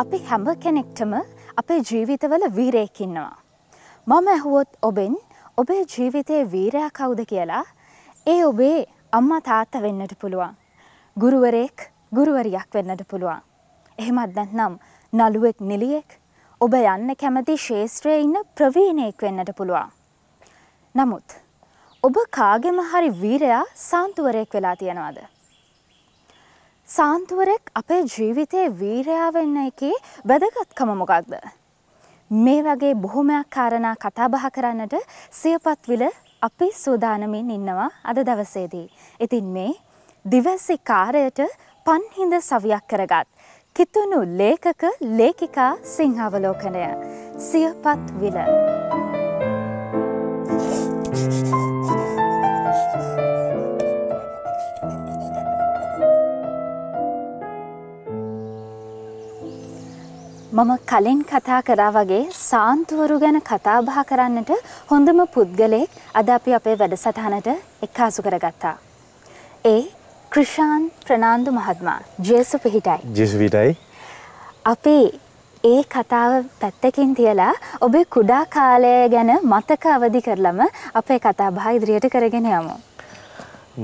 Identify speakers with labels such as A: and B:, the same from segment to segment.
A: අපි හැම කෙනෙක්ටම අපේ ජීවිතවල වීරයෙක් ඉන්නවා. මම ඇහුවොත් ඔබෙන් ඔබේ ජීවිතයේ වීරයා කවුද කියලා ඒ ඔබේ අම්මා තාත්තා වෙන්නට පුළුවන්. ගුරුවරයෙක් ගුරුවරියක් වෙන්නට පුළුවන්. එහෙමත් නැත්නම් නළුවෙක් නිලියෙක් ඔබ යන්න කැමති ශේෂත්‍රයේ ඉන්න ප්‍රවීණයෙක් වෙන්නට පුළුවන්. නමුත් ඔබ කාගෙම හරි වීරයා සාන්තුවරයෙක් වෙලා තියෙනවද? සාන්තුවරෙක් අපේ ජීවිතයේ වීරයා වෙන්න එකේ වැදගත්කම මොකක්ද? මේ වගේ බොහොමයක් කාරණා කතා බහ කරන්නට සියපත්විල අපි සූදානමින් ඉන්නවා අද දවසේදී. ඉතින් මේ දිවැසි කාරයට පන්හිඳ සවියක් කරගත් කිතුුණු ලේකක ලේකිකා සිංහවලෝකනය සියපත් විල. මම කලින් කතා කරා වගේ සාන්තුවරු ගැන කතා බහ කරන්නට හොඳම පුද්ගලයෙක් අද අපි අපේ වැඩසටහනට එක්කාසු කරගත්තා. ඒ ක්‍රිෂාන් ප්‍රනාන්දු මහත්මා ජේසු පිහිටයි.
B: ජේසු පිහිටයි.
A: අපි ඒ කතාව පැත්තකින් තියලා ඔබේ කුඩා කාලය ගැන මතක අවදි කරලම අපේ කතා බහ ඉදිරියට කරගෙන යමු.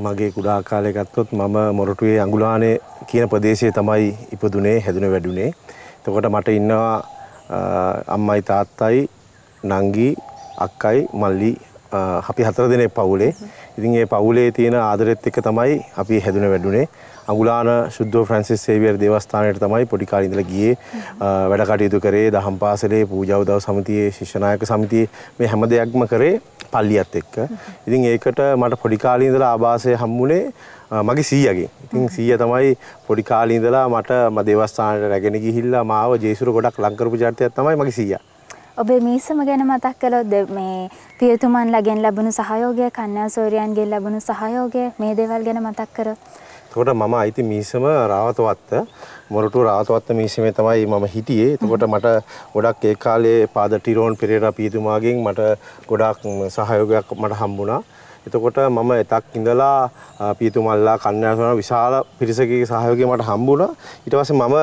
B: මගේ කුඩා කාලය ගත්තොත් මම මොරටුවේ අඟුලානේ කියන ප්‍රදේශයේ තමයි ඉපදුනේ හැදුනේ වැඩුනේ. එතකොට මට ඉන්නවා අම්මයි තාත්තයි නංගි අක්කයි මල්ලි අපි හතර දෙනෙක් පවුලේ. ඉතින් ඒ පවුලේ තියෙන ආදරෙත් එක්ක තමයි අපි හැදුන වැඩුනේ. අඟුලාන ශුද්ධ ෆ්‍රැන්සිස් සේවියර් දේවස්ථානයට තමයි පොඩි කාලේ ඉඳලා ගියේ. වැඩ කටයුතු කරේ දහම් පාසලේ පූජා උදව් සමිතියේ ශිෂ්‍යනායක සමිතියේ මේ හැම දෙයක්ම කරේ පල්ලියත් එක්ක. ඉතින් ඒකට මට පොඩි කාලේ ඉඳලා ආభాසය හම්බුනේ මගේ සීයගෙන්. ඉතින් සීය තමයි පොඩි කාලේ ඉඳලා මට ම දේවස්ථානයට රැගෙන ගිහිල්ලා මාව ජේසුර ගොඩක් ලං කරපු චරිතයක් තමයි මගේ සීයා.
A: ඔබේ මීසම ගැන මතක් කළොත් මේ පියතුමන්ලගෙන් ලැබුණු සහයෝගය කන්‍යා සෝරියන්ගෙන් ලැබුණු සහයෝගය මේ දේවල් ගැන මතක් කරොත්
B: එතකොට මම අයිති මීසම රාවතවත්ත මොරටු රාවතවත්ත මීසමේ තමයි මම හිටියේ. එතකොට මට ගොඩක් ඒ කාලේ පාද ටිරෝන් පෙරේරා පීතුමාගෙන් මට ගොඩක් සහයෝගයක් මට හම්බුණා. එතකොට මම එතක් ඉඳලා පීතුමල්ලා කන්‍යාසන විශාල පිරිසකගේ සහයෝගය මට හම්බුණා. ඊට පස්සේ මම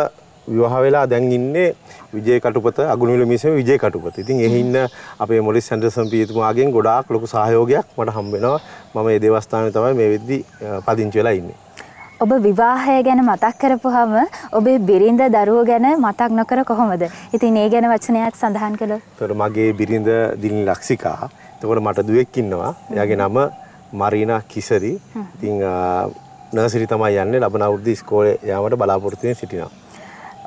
B: විවාහ වෙලා දැන් ඉන්නේ විජේ කටුපත අගුණවිල මිසම විජේ කටුපත. ඉතින් එහි ඉන්න අපේ මොලිස් සැන්ඩර්සන් පීතුමාගෙන් ගොඩාක් ලොකු සහයෝගයක් මට හම්බ වෙනවා. මම මේ දේවස්ථානයේ තමයි මේ වෙද්දි පදිංචි වෙලා ඉන්නේ.
A: ඔබ විවාහය ගැන මතක් කරපුහම ඔබේ බිරිඳ දරුවෝ ගැන මතක් නොකර කොහොමද? ඉතින් ඒ ගැන වචනයක් සඳහන් කළොත්.
B: ඒතර මගේ බිරිඳ දිලින් ලක්ෂිකා. එතකොට මට දුවෙක් ඉන්නවා. එයාගේ නම මරීනා කිසරි. ඉතින් නර්සරි තමයි යන්නේ. ලබන අවුරුද්ද ඉස්කෝලේ යාමට බලාපොරොත්තු වෙමින් සිටිනවා.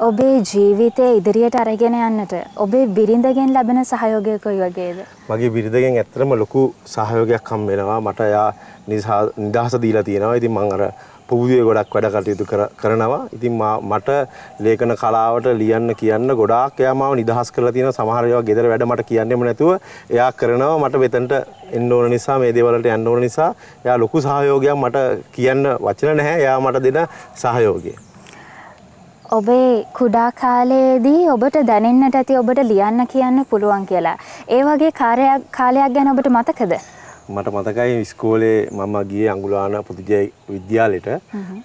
A: ඔබේ ජීවිතය ඉදිරියට අරගෙන යන්නට ඔබේ බිරිඳගෙන් ලැබෙන සහයෝගය කොයි වගේද?
B: මගේ බිරිඳගෙන් ඇත්තටම ලොකු සහයෝගයක් හම් වෙනවා. මට එයා නිදහස දීලා තියෙනවා. ඉතින් මම අර පුබුදුවේ ගොඩක් වැඩ කටයුතු කරනවා. ඉතින් මට ලේඛන කලාවට ලියන්න කියන්න ගොඩාක් එයා මාව නිදහස් කරලා තියෙනවා. සමහර ඒවා ගෙදර වැඩ මට කියන්නෙම නැතුව එයා කරනවා මට මෙතනට එන්න ඕන නිසා මේ දේවල් වලට යන්න ඕන නිසා එයා ලොකු සහයෝගයක් මට කියන්න වචන නැහැ. එයා මට දෙන සහයෝගය.
A: ඔබේ කුඩා කාලයේදී ඔබට දැනෙන්නට ඇති ඔබට ලියන්න කියන්න පුළුවන් කියලා. ඒ වගේ කාලයක් ගැන ඔබට මතකද?
B: මට මතකයි ඉස්කෝලේ මම ගියේ අඟුලාන පුදුජය විද්‍යාලෙට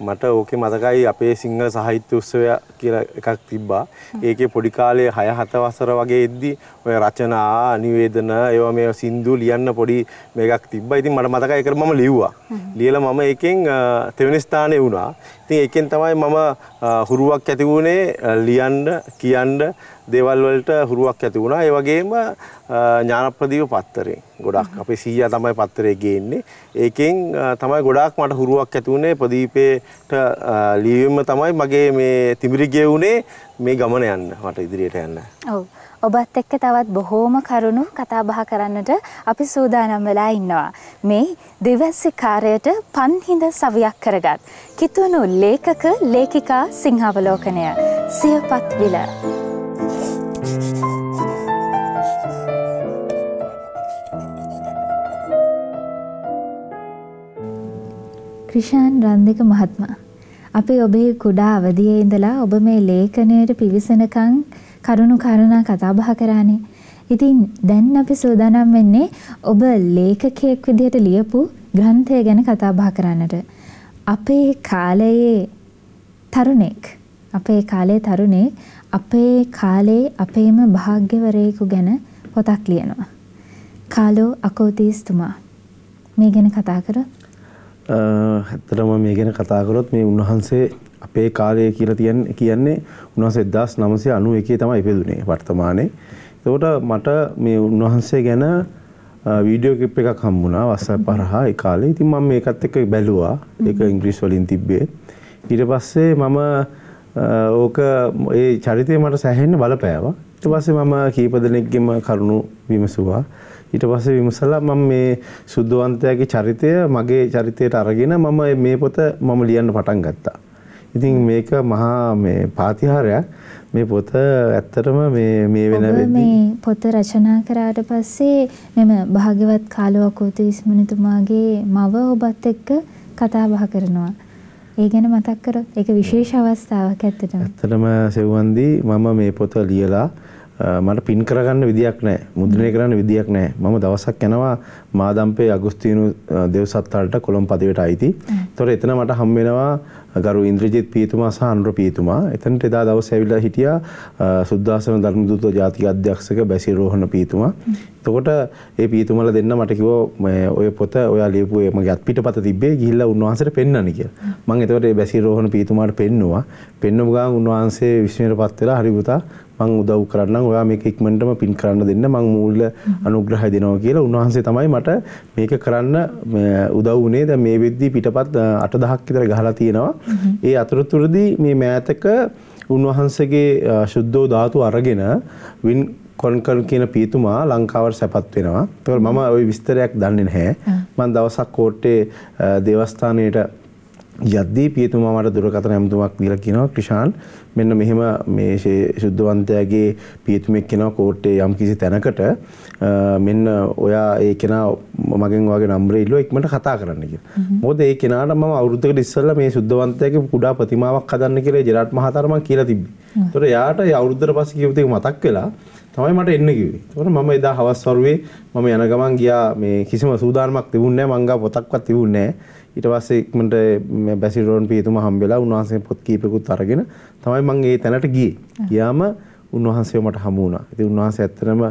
B: මට ඕකේ මතකයි අපේ සිංහල සාහිත්‍ය උත්සවය කියලා එකක් තිබ්බා. ඒකේ පොඩි කාලේ 6 7 වසර වගේ එද්දි ඔය රචනා, නිවේදන, ඒවා මේ සින්දු ලියන්න පොඩි මේකක් තිබ්බා. ඉතින් මට මතකයි ඒකට මම ලිව්වා. ලියලා මම ඒකෙන් තෙවෙනි ස්ථානේ වුණා. ඉතින් ඒකෙන් තමයි මම හුරුවක් ඇති වුණේ ලියන්න, කියන්න දේවල් වලට හුරුවක් ඇති වුණා. ඒ වගේම ඥානප්‍රදීප පත්තරේ. ගොඩක් අපේ සීයා තමයි පත්තරේ ගේන්නේ. ඒකෙන් තමයි ගොඩාක් මට හුරුවක් ඇති වුණේ ප්‍රදීපේට ලියවීම තමයි මගේ මේ තිමිරි ගෙවුනේ මේ ගමන යන්න මට ඉදිරියට යන්න.
A: ඔව්. ඔබත් එක්ක තවත් බොහෝම කරුණු කතා බහ කරන්නට අපි සූදානම් වෙලා ඉන්නවා. මේ දිවැසි කාර්යයට පන්හිඳ සවියක් කරගත් කිතුණු ලේඛක ලේඛිකා සිංහවලෝකනය සියපත් විල ක්‍රිෂාන් රන්දික මහත්මයා අපි ඔබේ කුඩා අවදියේ ඉඳලා ඔබ මේ ලේඛනයට පිවිසනකම් කරුණු කාරණා කතා බහ කරානේ. ඉතින් දැන් අපි සූදානම් වෙන්නේ ඔබ ලේඛකයෙක් විදිහට ලියපු ග්‍රන්ථය ගැන කතා බහ කරන්නට. අපේ කාලයේ තරුණෙක් අපේ කාලේ තරුණේ අපේ කාලේ අපේම භාග්‍යවරයෙකු ගැන පොතක් ලියනවා. කාලෝ අකෝතිස්තුමා. මේ ගැන කතා කරොත්?
B: ඇත්තටම මේ ගැන කතා කරොත් මේ උන්වහන්සේ අපේ කාලය කියලා කියන්නේ උන්වහන්සේ 1991 තමයි ඉපදුනේ වර්තමානයේ. ඒකට මට මේ උන්වහන්සේ ගැන වීඩියෝ ක්ලිප් එකක් හම්බුණා වස්සප් පරහා ඒ කාලේ. ඉතින් මම මේකත් එක්ක බැලුවා. ඒක ඉංග්‍රීසි වලින් තිබ්බේ. ඊට පස්සේ මම ඕක ඒ චරිතය මට සැහෙන්න බලපෑවා. ඊට පස්සේ මම කීප දෙනෙක්ගෙම කරුණු විමසුවා. ඊට පස්සේ විමසලා මම මේ සුද්ධවන්තයාගේ චරිතය මගේ චරිතයට අරගෙන මම මේ පොත මම ලියන්න පටන් ගත්තා. ඉතින් මේක මහා මේ පාතිහාරයක්. මේ පොත ඇත්තටම මේ මේ වෙන
A: වෙද්දී මේ පොත රචනා කරාට පස්සේ මෙම භාග්‍යවත් කාලවකෝතිස් මුනිතුමාගේ මව ඔබත් එක්ක කතා බහ කරනවා. ඒ ගැන මතක් කරොත් ඒක විශේෂ අවස්ථාවක් ඇත්තටම.
B: ඇත්තටම සෙව්වන්දි මම මේ පොත ලියලා මට පින් කරගන්න විදියක් නැහැ. මුද්‍රණය කරන්න විදියක් නැහැ. මම දවසක් යනවා මාදම්පේ අගුස්තිනු දෙව්සත්තාලට කොළඹ පදවියට අයිති. ඒතකොට එතන මට හම් වෙනවා ගරු ඉන්ද්‍රජිත් පීතුමා සහ අනුර පීතුමා. එතනට එදා දවසේ ඇවිල්ලා හිටියා සුද්දාසන ධර්මදූත ජාතික අධ්‍යක්ෂක බැසිල් රෝහණ පීතුමා. එතකොට ඒ පීතුමල දෙන්න මට කිව්වා ඔය පොත ඔයා ලියපු මගේ අත්පිටපත තිබ්බේ ගිහිල්ලා උන්වහන්සේට පෙන්වන්න කියලා. මම එතකොට ඒ බැසිල් රෝහණ පීතුමාට පෙන්නුවා. පෙන්වපු ගමන් උන්වහන්සේ විශ්මයටපත් වෙලා හරි පුතා මං උදව් කරන්නම් ඔයා මේක ඉක්මනටම පින් කරන්න දෙන්න මං මූල්‍ය අනුග්‍රහය දෙනවා කියලා උන්වහන්සේ තමයි මට මේක කරන්න උදව් වුණේ දැන් මේ වෙද්දී පිටපත් 8000ක් විතර ගහලා තියෙනවා ඒ අතරතුරදී මේ මෑතක උන්වහන්සේගේ ශුද්ධෝ ධාතු අරගෙන වින් කොන්කන් කියන පීතුමා ලංකාවට සැපත් වෙනවා. ඒකවල මම ওই විස්තරයක් දන්නේ නැහැ. මම දවසක් කෝට්ටේ දේවස්ථානයේට යද්දී පියතුමා මට දුරකථන ඇමතුමක් දීලා කියනවා ක්‍රිෂාන් මෙන්න මෙහෙම මේ ශුද්ධවන්තයාගේ පියතුමෙක් කෙනා කෝට්ටේ යම් කිසි තැනකට මෙන්න ඔයා ඒ කෙනා මගෙන් වගේ නම්බරේ ඉල්ලුවා ඉක්මනට කතා කරන්න කියලා. මොකද ඒ කෙනාට මම අවුරුද්දකට ඉස්සෙල්ලා මේ ශුද්ධවන්තයාගේ කුඩා ප්‍රතිමාවක් හදන්න කියලා ජෙරාට් මහතාට මම කියලා තිබ්බේ. ඒතකොට යාට ඒ අවුරුද්දට පස්සේ කියපු දේ මතක් වෙලා තමයි මට එන්න කිව්වේ. ඒතකොට මම එදා හවස් වරුවේ මම යන ගමන් ගියා මේ කිසිම සූදානමක් තිබුණේ නැහැ මං ගා පොතක්වත් තිබුණේ නැහැ. ඊට පස්සේ ඉක්මනට බැසිල් රෝන් පියතුමා හම්බෙලා උන්වහන්සේ පොත් කීපෙකුත් අරගෙන තමයි මම ඒ තැනට ගියේ. ගියාම උන්වහන්සේව මට හමු වුණා. ඉතින් උන්වහන්සේ ඇත්තටම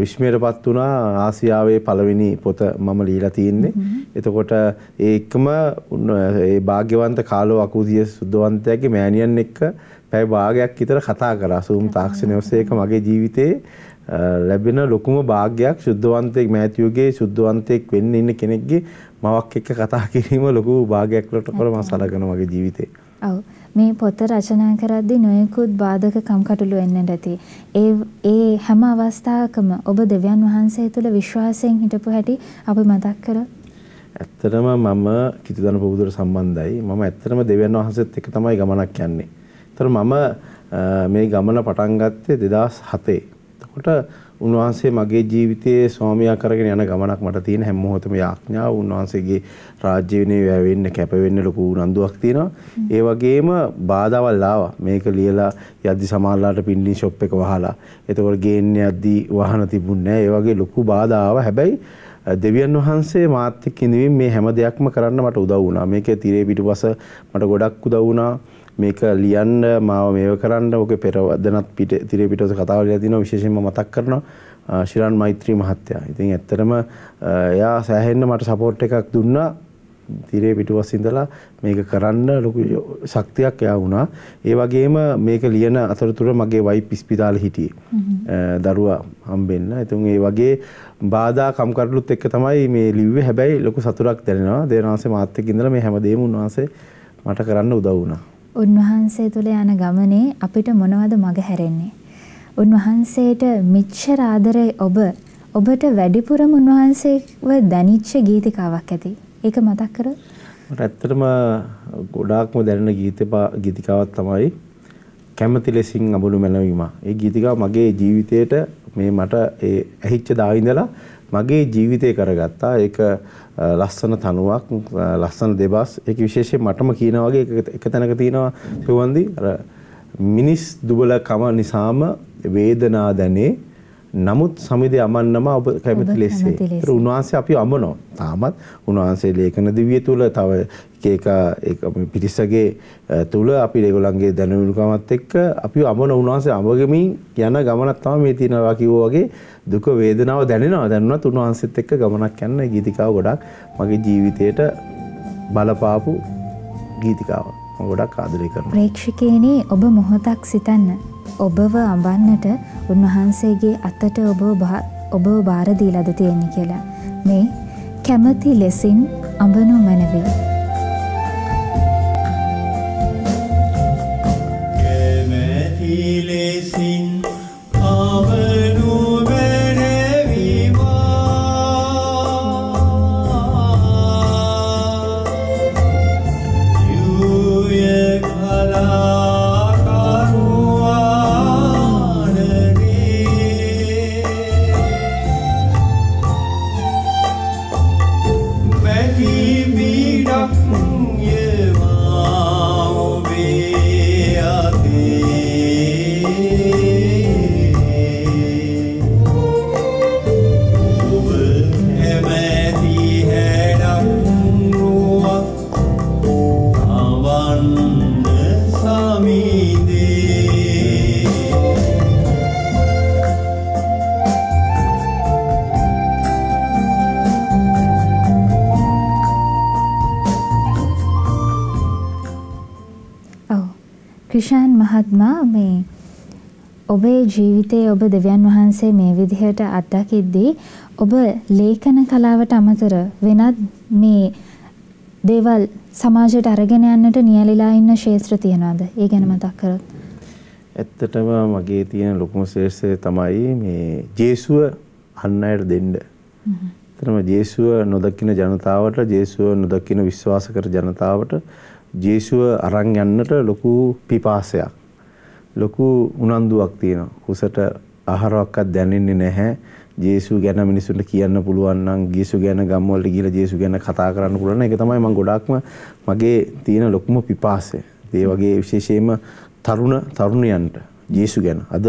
B: විශ්මයටපත් වුණා ආසියාවේ පළවෙනි පොත මම ලියලා තියෙන්නේ. එතකොට ඒ එකම ඒ භාග්‍යවන්ත කාලෝ අකුදිය සුද්ධවන්තයාගේ මෑණියන් එක්ක පැය භාගයක් විතර කතා කරා. සූම් තාක්ෂණය ඔස්සේ ඒක මගේ ජීවිතේ ලැබෙන ලොකුම භාග්යක් සුද්ධවන්තයෙක් මෑතියුගේ සුද්ධවන්තයෙක් වෙන්න ඉන්න කෙනෙක්ගේ මවක් එක්ක කතා කිරීම ලොකු භාගයක් වලට කර මම සලකන මගේ ජීවිතේ.
A: ඔව්. මේ පොත රචනා කරද්දී නොයෙකුත් බාධක කම්කටොළු වෙන්නට ඇති. ඒ ඒ හැම අවස්ථාවකම ඔබ දෙවියන් වහන්සේ තුළ විශ්වාසයෙන් හිටපු හැටි අපි මතක් කරා.
B: ඇත්තටම මම කිතුදන පොදුර සම්බන්ධයි. මම ඇත්තටම දෙවියන් වහන්සේත් එක්ක තමයි ගමනක් යන්නේ. ඒතර මම මේ ගමන පටන් ගත්තේ 2007. එතකොට උන්වහන්සේ මගේ ජීවිතයේ ස්වාමියා කරගෙන යන ගමනක් මට තියෙන හැම මොහොතම යාඥාව උන්වහන්සේගේ රාජ්‍ය විනය වැවෙන්න කැප වෙන්න ලොකු උනන්දුවක් තියෙනවා. ඒ වගේම බාධාවල් ආවා. මේක ලියලා යද්දි සමාල්ලාට පින්ඩින් ෂොප් එක වහලා. එතකොට ගේන්න යද්දි වාහන තිබුණේ නැහැ. ඒ වගේ ලොකු බාධා ආවා. හැබැයි දෙවියන් වහන්සේ මාත් එක්ක ඉඳිමින් මේ හැම දෙයක්ම කරන්න මට උදව් වුණා. මේකේ තිරේ පිටුපස මට ගොඩක් උදව් වුණා. මේක ලියන්න මාව මේව කරන්න ඔක පෙරවදනත් පිට තිරේ පිටවස කතාව ලියලා තිනවා විශේෂයෙන්ම මතක් කරනවා ශිරාන් මෛත්‍රී මහත්තයා. ඉතින් ඇත්තටම එයා සෑහෙන්න මට සපෝට් එකක් දුන්නා. තිරේ පිටුවස් ඉඳලා මේක කරන්න ලොකු ශක්තියක් එයා වුණා. ඒ වගේම මේක ලියන අතරතුර මගේ වයිෆ් ඉස්පිතාලේ හිටියේ. දරුවා හම්බෙන්න. ඉතින් ඒ වගේ බාධා කම්කටොළුත් එක්ක තමයි මේ ලිව්වේ. හැබැයි ලොකු සතුටක් දැනෙනවා. දේවනාංශේ මාත් එක්ක ඉඳලා මේ හැමදේම උන්වහන්සේ මට කරන්න උදව් වුණා.
A: උන්වහන්සේ තුළ යන ගමනේ අපිට මොනවද මග හැරෙන්නේ? උන්වහන්සේට මෙච්චර ආදරේ ඔබ ඔබට වැඩිපුරම උන්වහන්සේව දැනිච්ච ගීතිකාවක් ඇති. ඒක මතක් කරොත්
B: මට ඇත්තටම ගොඩාක්ම දැනෙන ගීතිකාවක් තමයි කැමති ලෙසින් අඹුණු මැනවීම. ඒ ගීතිකාව මගේ ජීවිතේට මේ මට ඒ ඇහිච්ච දා ඉඳලා මගේ ජීවිතේ කරගත්තා. ඒක ලස්සන තනුවක් ලස්සන දෙබස්. ඒක විශේෂයෙන් මටම කියනා වගේ එක තැනක තියෙනවා. සිවන්දි අර මිනිස් දුබලකම නිසාම වේදනා දැනේ. නමුත් සමිදේ අමන්නම ඔබ කැමති ලෙස්සේ. ඒතර උන්වහන්සේ අපි අමනෝ. තාමත් උන්වහන්සේ ලේඛන දිවිය තුල තව එක එක පිරිසගේ තුල අපි ඒගොල්ලන්ගේ දැනුමිකමත් එක්ක අපි අමන උන්වහන්සේ අමගමින් යන ගමනක් තමයි මේ තියෙනවා කිව්වා වගේ දුක වේදනාව දැනෙනවා. දැනුණත් උන්වහන්සේත් එක්ක ගමනක් යන ගීතිකාව ගොඩක් මගේ ජීවිතේට බලපාපු ගීතිකාව මම ගොඩක් ආදරය කරනවා.
A: ප්‍රේක්ෂකයනි ඔබ මොහොතක් සිතන්න ඔබව අඹන්නට උන්වහන්සේගේ අතට ඔබ ඔබ බාර දීලාද තියෙන්නේ කියලා. මේ කැමති ලෙසින් අඹනු මැනවේ. ක්‍රිෂාන් මහත්මා මේ ඔබේ ජීවිතයේ ඔබ දෙවියන් වහන්සේ මේ විදිහට අත්දකිද්දී ඔබ ලේඛන කලාවට අමතර වෙනත් මේ දේවල් සමාජයට අරගෙන යන්නට නියැලිලා ඉන්න ශේත්‍ර තියනවාද? ඒ ගැන මතක් කරොත්.
B: ඇත්තටම මගේ තියෙන ලොකුම ශේෂ්ත්‍රය තමයි මේ ජේසුව අන් අයට දෙන්න. එතරම් ජේසුව නොදකින ජනතාවට ජේසුව නොදකින විශ්වාස කර ජනතාවට ජේසුව අරන් යන්නට ලොකු පිපාසයක් ලොකු උනන්දුවක් තියෙනවා. කුසට ආහාරයක්වත් දැනෙන්නේ නැහැ. ජේසු ගැන මිනිසුන්ට කියන්න පුළුවන් නම් ජේසු ගැන ගම්වලට ගිහලා ජේසු ගැන කතා කරන්න පුළුවන්. ඒක තමයි මම ගොඩාක්ම මගේ තියෙන ලොකුම පිපාසය. ඒ වගේ විශේෂයෙන්ම තරුණ තරුණයන්ට ජේසු ගැන. අද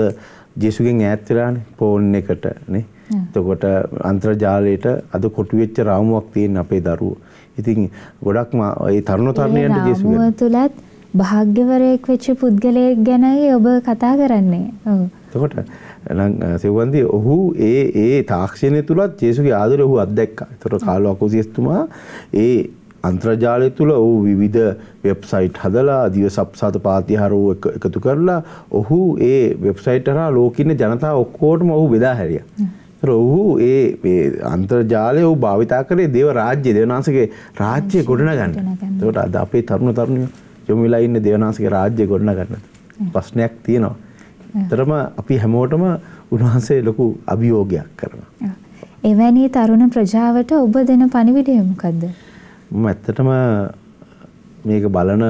B: ජේසුගෙන් ඈත් වෙලානේ ෆෝන් එකට නේ. එතකොට අන්තර්ජාලයට අද කොටු වෙච්ච රාමුවක් තියෙන අපේ දරුවෝ. ඉතින් ගොඩක්ම ඒ තරුණ තරුණියන්ට ජේසු ගැන
A: තුලත් භාග්‍යවරයෙක් වෙච්ච පුද්ගලයෙක් ගැනයි ඔබ කතා කරන්නේ. ඔව්.
B: එතකොට සෙවන්දි ඔහු ඒ ඒ තාක්ෂණය තුලත් ජේසුගේ ආදරය ඔහු අත්දැක්කා. ඒතර කාලෝ අකුසියස්තුමා ඒ අන්තර්ජාලය තුළ ඔහු විවිධ වෙබ්සයිට් හදලා දිව සප්සාත පාතිහාරෝ එකතු කරලා ඔහු ඒ වෙබ්සයිට් හරහා ලෝකින්න ජනතාව ඔක්කොටම ඔහු බෙදා හැරියා. ඔහු ඒ අන්තර්ජාලය ඔහු භාවිතා කරේ දේව රාජ්‍ය දෙවනාසගේ රාජ්‍ය ගොඩනගන්න. එතකොට අද අපේ තරුණ තරුණියෝ යොමු වෙලා ඉන්නේ දෙවනාසගේ රාජ්‍ය ගොඩනගන්න. ප්‍රශ්නයක් තියෙනවා. ඇත්තටම අපි හැමෝටම උන්වහන්සේ ලොකු අභියෝගයක් කරනවා.
A: එවැනි තරුණ ප්‍රජාවට ඔබ දෙන පණිවිඩය මොකද්ද?
B: මම ඇත්තටම මේක බලන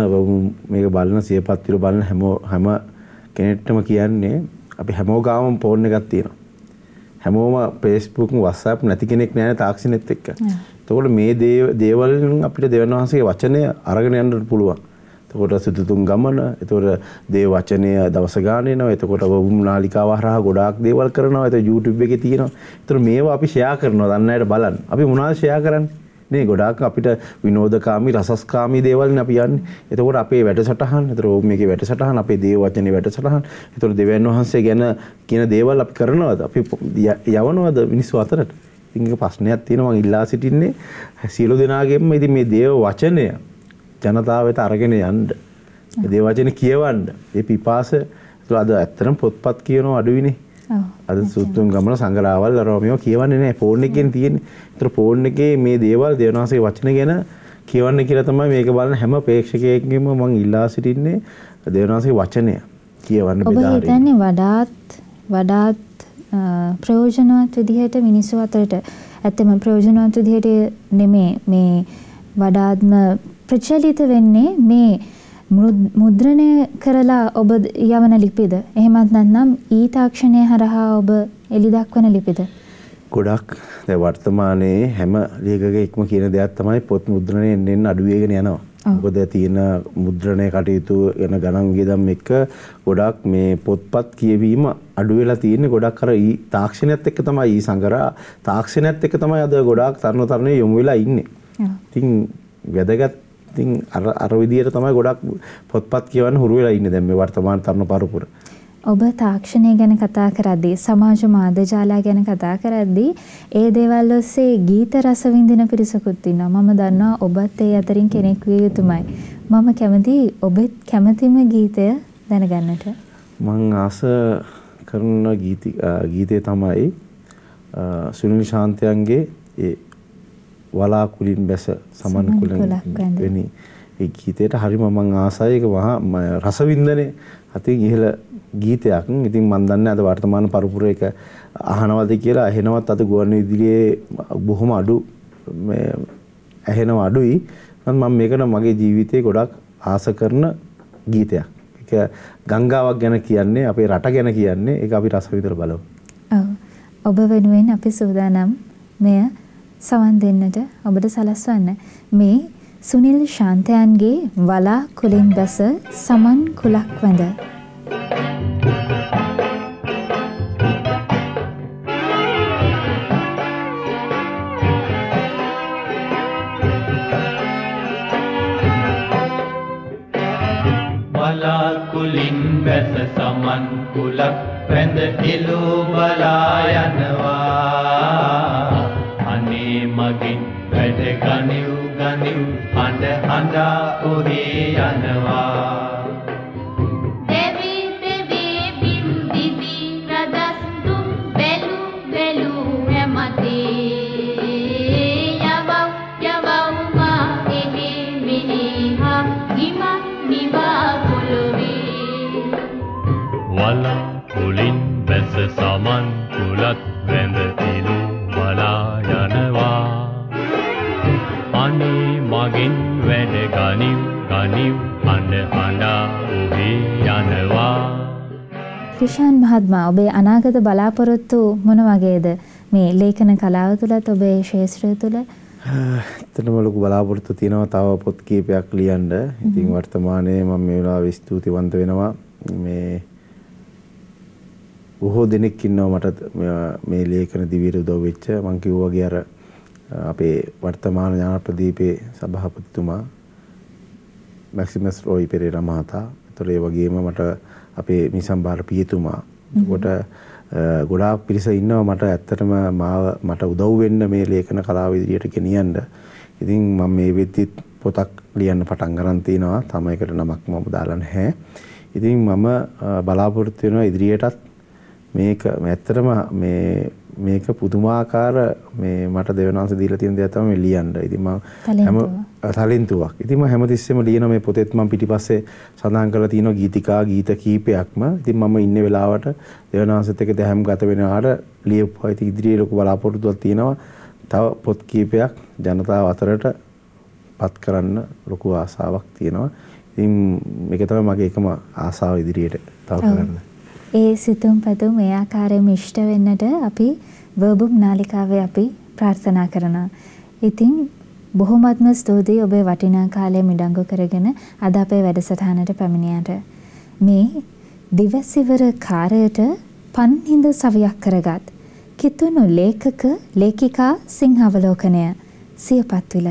B: මේක බලන සියපත් විල බලන හැම හැම කෙනෙක්ටම කියන්නේ අපි හැමෝ ගාමම ෆෝන් එකක් තියෙනවා. හැමෝම Facebook WhatsApp නැති කෙනෙක් නෑනේ තාක්ෂණෙත් එක්ක. එතකොට මේ දේවල් අපිට දෙවන වහන්සේගේ වචනය අරගෙන යන්න පුළුවන්. එතකොට සුදුතුන් ගමන, එතකොට දේ වචනය දවස ගාන එනවා. එතකොට වුම් නාලිකාව හරහා ගොඩාක් දේවල් කරනවා. එතකොට YouTube එකේ තියෙනවා. එතකොට මේවා අපි ෂෙයා කරනවා. දන්න අයට බලන්න. අපි මොනවද ෂෙයා කරන්නේ? නේ ගොඩාක් අපිට විනෝදකාමී රසස්කාමී දේවල් අපි යන්නේ. එතකොට අපේ වැඩසටහන්, එතකොට මේකේ වැඩසටහන්, අපේ දේව වචනේ වැඩසටහන්, එතකොට දෙවියන් වහන්සේ ගැන කියන දේවල් අපි කරනවද? අපි යවනවද මිනිස්සු අතරට? ඉතින් ඒක ප්‍රශ්නයක් තියෙනවා මම ඉල්ලා සිටින්නේ සියලු දෙනාගෙන්ම ඉතින් මේ දේව වචනය ජනතාව වෙත අරගෙන යන්න. දේව වචනේ කියවන්න. මේ පිපාස අද ඇත්තටම පොත්පත් කියනවා අඩුවිනේ. අද සුත්තුන් ගමන සංගරාවල් අර මේවා කියවන්නේ නැහැ ෆෝන් එකෙන් තියෙන්නේ. ඒතර ෆෝන් එකේ මේ දේවල් දේවනාසේ වචන ගැන කියවන්න කියලා තමයි මේක බලන හැම ප්‍රේක්ෂකයෙක්ගෙම මම ඉල්ලා සිටින්නේ දේවනාසේ වචනය කියවන්න
A: බෙදා ඔබ හිතන්නේ වඩාත් වඩාත් ප්‍රයෝජනවත් විදිහට මිනිස්සු අතරට ඇත්තම ප්‍රයෝජනවත් විදිහට නෙමේ මේ වඩාත්ම ප්‍රචලිත වෙන්නේ මේ මුද්‍රණය කරලා ඔබ යවන ලිපිද? එහෙමත් නැත්නම් ඊ තාක්ෂණය හරහා ඔබ එලි දක්වන ලිපිද?
B: ගොඩක් දැන් වර්තමානයේ හැම ලේඛකයෙක්ම කියන දෙයක් තමයි පොත් මුද්‍රණය එන්න එන්න අඩු වෙගෙන යනවා. මොකද තියෙන මුද්‍රණය කටයුතු වෙන ගණන් වියදම් එක්ක ගොඩක් මේ පොත්පත් කියවීම අඩු වෙලා තියෙන්නේ ගොඩක් අර ඊ තාක්ෂණයත් එක්ක තමයි ඊ සංගරා තාක්ෂණයත් එක්ක තමයි අද ගොඩාක් තරුණ තරුණියෝ යොමු වෙලා ඉන්නේ. ඉතින් වැදගත් ඉතින් අර අර විදියට තමයි ගොඩක් පොත්පත් කියවන්න හුරු වෙලා ඉන්නේ දැන් මේ වර්තමාන තරුණ පරපුර.
A: ඔබ තාක්ෂණය ගැන කතා කරද්දී සමාජ මාධ්‍ය ජාලා ගැන කතා කරද්දී ඒ දේවල් ඔස්සේ ගීත රස විඳින පිරිසකුත් ඉන්නවා. මම දන්නවා ඔබත් ඒ අතරින් කෙනෙක් විය යුතුමයි. මම කැමති ඔබත් කැමතිම ගීතය දැනගන්නට.
B: මං ආස කරන ගීතය තමයි සුනිල් ශාන්තයන්ගේ ඒ වලාකුලින් බැස සමන් කුලෙන් වෙනි ඒ ගීතයට හරිම මං ආසයි ඒක මහා රසවින්දනේ අතින් ඉහළ ගීතයක්. ඉතින් මම දන්නේ අද වර්තමාන පරපුර එක අහනවද කියලා ඇහෙනවත් අද ගුවන් විදුලියේ බොහොම අඩු මේ ඇහෙනව අඩුයි. මම මේකට මගේ ජීවිතේ ගොඩක් ආස කරන ගීතයක්. ඒක ගංගාවක් ගැන කියන්නේ අපේ රට ගැන කියන්නේ ඒක අපි රස විතර බලමු.
A: ඔබ වෙනුවෙන් අපි සූදානම් මෙය සවන් දෙන්නට ඔබට සලස්වන්න. මේ සුනිල් ශාන්තයන්ගේ වලා කුලින් බැස සමන් කුලක් වැඳ.
C: කුලින් බැස සමන් කුලක් වැඳ. එළෝ බලා යනවා හඬ හඬා ඔහේ යනවා.
A: ක්‍රිෂාන් මහත්මයා ඔබේ අනාගත බලාපොරොත්තු මොන වගේද? මේ ලේඛන කලාව තුලත් ඔබේ ශාස්ත්‍රය තුල
B: ඇත්තටම ලොකු බලාපොරොත්තු තියෙනවා තව පොත් කීපයක් ලියන්න. ඉතින් වර්තමානයේ මම මේ වෙලාවේ ස්තුතිවන්ත වෙනවා. මේ බොහෝ දෙනෙක් ඉන්නවා මට මේ ලේඛන දිවියට උදව් වෙච්ච. මං කිව්වා වගේ අර අපේ වර්තමාන ඥානප්‍රදීපේ සභාපතිතුමා මැක්සිමස් රොයි පෙරේරා මහතා. ඒතර ඒ වගේම මට අපේ මිසම්බාර පියතුමා. කොට ගොඩාක් පිරිස ඉන්නවා මට ඇත්තටම මාව මට උදව් වෙන්න මේ ලේඛන කලාව ඉදිරියට ගෙනියන්න. ඉතින් මම මේ වෙද්දිත් පොතක් ලියන්න පටන් ගන්න තිනවා. තම එකට නමක් මම දාලා නැහැ. ඉතින් මම බලාපොරොත්තු වෙනවා ඉදිරියටත් මේක ඇත්තටම මේ මේක පුදුමාකාර මේ මට දෙවනාංශ දීලා තියෙන දේක් තමයි ලියන්න. ඉතින් මම හැම තලින්තුවක්. ඉතින් මම හැමතිස්සෙම ලියන මේ පොතේත් මම පිටිපස්සේ සඳහන් කරලා තියෙනවා ගීතිකා ගීත කීපයක්ම. ඉතින් මම ඉන්න වෙලාවට දෙවනාංශත් එක්ක දැහැම් ගත වෙනාට ලියපුවා. ඉතින් ඉදිරියේ ලොකු බලාපොරොත්තුවක් තියෙනවා. තව පොත් කීපයක් ජනතාව අතරට පත් කරන්න ලොකු ආසාවක් තියෙනවා. ඉතින් මේක තමයි මගේ එකම ආසාව ඉදිරියට තව කරන්න.
A: ඒ සිතුම් පැතුම් ඒ ආකාරයෙන්ම ඉෂ්ට වෙන්නට අපි වර්බුම් නාලිකාවේ අපි ප්‍රාර්ථනා කරනවා. ඉතින් බොහොමත්ම ස්තුතියි ඔබේ වටිනා කාලය මිඩංගු කරගෙන අද අපේ වැඩසටහනට පැමිණියට. මේ දිවසිවර කාර්යයට පන්හිඳ සවියක් කරගත් කිතුණු ලේඛක ලේඛිකා සිංහවලෝකනය සියපත්විල